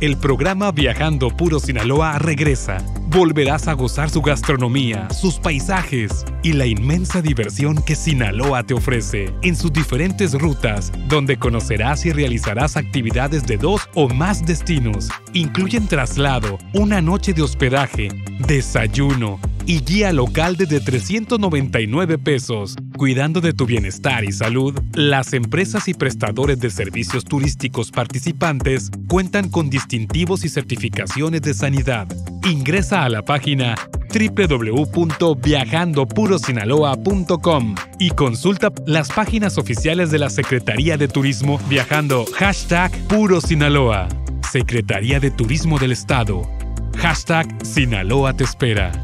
el programa Viajando Puro Sinaloa regresa. Volverás a gozar su gastronomía, sus paisajes y la inmensa diversión que Sinaloa te ofrece en sus diferentes rutas, donde conocerás y realizarás actividades de dos o más destinos. Incluyen traslado, una noche de hospedaje, desayuno, y guía local desde 399 pesos. Cuidando de tu bienestar y salud, las empresas y prestadores de servicios turísticos participantes cuentan con distintivos y certificaciones de sanidad. Ingresa a la página www.viajandopurosinaloa.com y consulta las páginas oficiales de la Secretaría de Turismo viajando hashtag Puro Sinaloa. Secretaría de Turismo del Estado. Hashtag Sinaloa te espera.